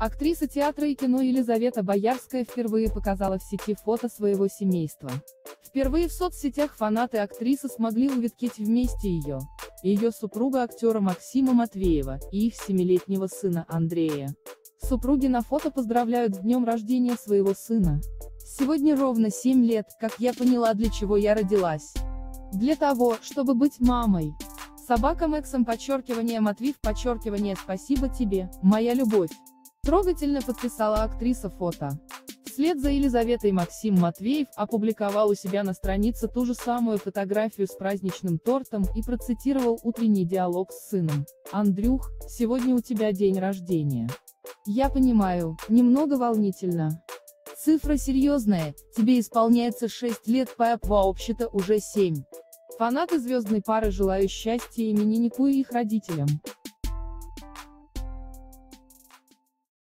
Актриса театра и кино Елизавета Боярская впервые показала в сети фото своего семейства. Впервые в соцсетях фанаты актрисы смогли увидеть вместе ее, ее супруга актера Максима Матвеева, и их семилетнего сына Андрея. Супруги на фото поздравляют с днем рождения своего сына. Сегодня ровно 7 лет, как я поняла для чего я родилась. Для того, чтобы быть мамой. Собака Мэксом подчеркивание Матвив подчеркивание спасибо тебе, моя любовь. Трогательно подписала актриса фото. Вслед за Елизаветой Максим Матвеев опубликовал у себя на странице ту же самую фотографию с праздничным тортом и процитировал утренний диалог с сыном. «Андрюх, сегодня у тебя день рождения. Я понимаю, немного волнительно. Цифра серьезная, тебе исполняется 6 лет, пап, вообще-то уже 7. Фанаты звездной пары желаю счастья имениннику и их родителям.